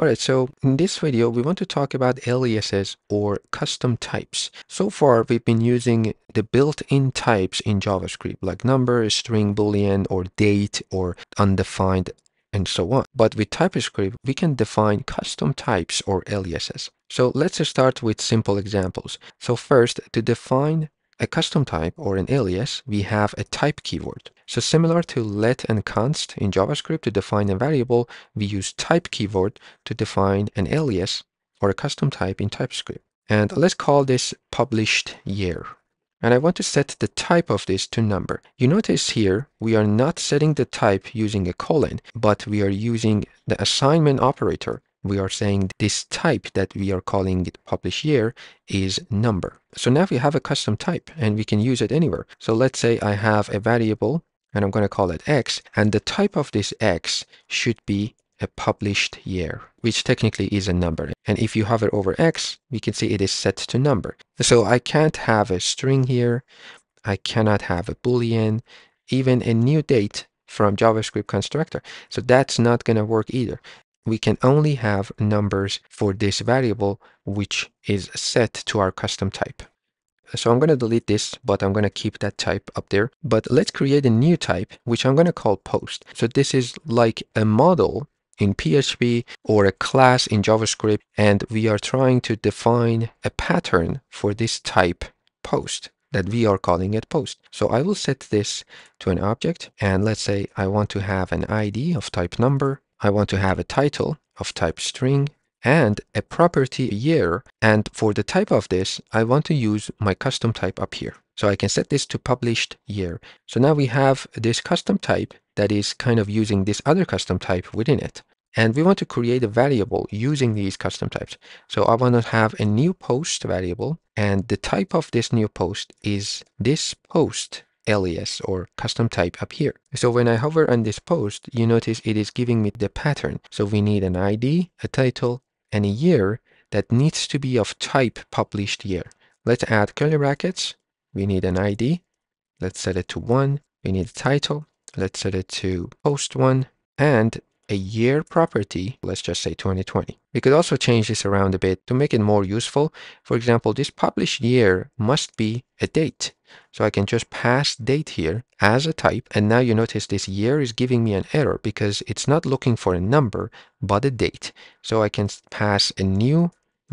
Alright, so in this video, we want to talk about aliases or custom types. So far, we've been using the built-in types in JavaScript, like number, string, boolean, or date, or undefined, and so on. But with TypeScript, we can define custom types or aliases. So let's start with simple examples. So first, to define a custom type or an alias, we have a type keyword. So similar to let and const in JavaScript to define a variable, we use type keyword to define an alias or a custom type in TypeScript. And let's call this published year. And I want to set the type of this to number. You notice here, we are not setting the type using a colon, but we are using the assignment operator we are saying this type that we are calling it publish year is number. So now we have a custom type and we can use it anywhere. So let's say I have a variable and I'm going to call it x and the type of this x should be a published year, which technically is a number. And if you hover over x, we can see it is set to number. So I can't have a string here. I cannot have a boolean, even a new date from JavaScript constructor. So that's not going to work either we can only have numbers for this variable, which is set to our custom type. So I'm going to delete this, but I'm going to keep that type up there. But let's create a new type, which I'm going to call post. So this is like a model in PHP or a class in JavaScript, and we are trying to define a pattern for this type post that we are calling it post. So I will set this to an object, and let's say I want to have an ID of type number, I want to have a title of type string and a property year. And for the type of this, I want to use my custom type up here. So I can set this to published year. So now we have this custom type that is kind of using this other custom type within it. And we want to create a variable using these custom types. So I want to have a new post variable and the type of this new post is this post alias or custom type up here. So when I hover on this post, you notice it is giving me the pattern. So we need an ID, a title, and a year that needs to be of type published year. Let's add curly brackets. We need an ID. Let's set it to 1. We need a title. Let's set it to post 1. And a year property, let's just say 2020. We could also change this around a bit to make it more useful. For example, this published year must be a date. So I can just pass date here as a type. And now you notice this year is giving me an error because it's not looking for a number, but a date. So I can pass a new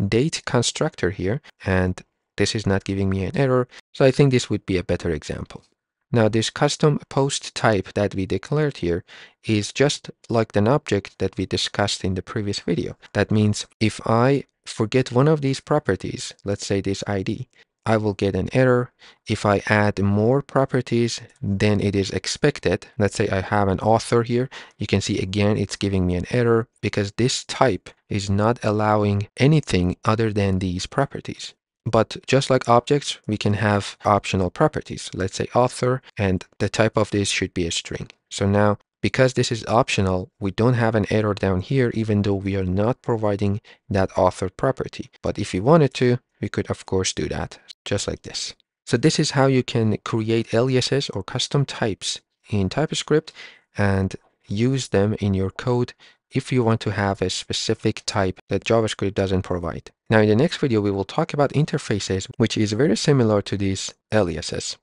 date constructor here and this is not giving me an error. So I think this would be a better example. Now this custom post type that we declared here is just like an object that we discussed in the previous video. That means if I forget one of these properties, let's say this ID, I will get an error. If I add more properties, then it is expected. Let's say I have an author here. You can see again, it's giving me an error because this type is not allowing anything other than these properties. But just like objects, we can have optional properties. Let's say author, and the type of this should be a string. So now, because this is optional, we don't have an error down here, even though we are not providing that author property. But if we wanted to, we could of course do that, just like this. So this is how you can create aliases or custom types in TypeScript and use them in your code if you want to have a specific type that JavaScript doesn't provide. Now in the next video, we will talk about interfaces, which is very similar to these aliases.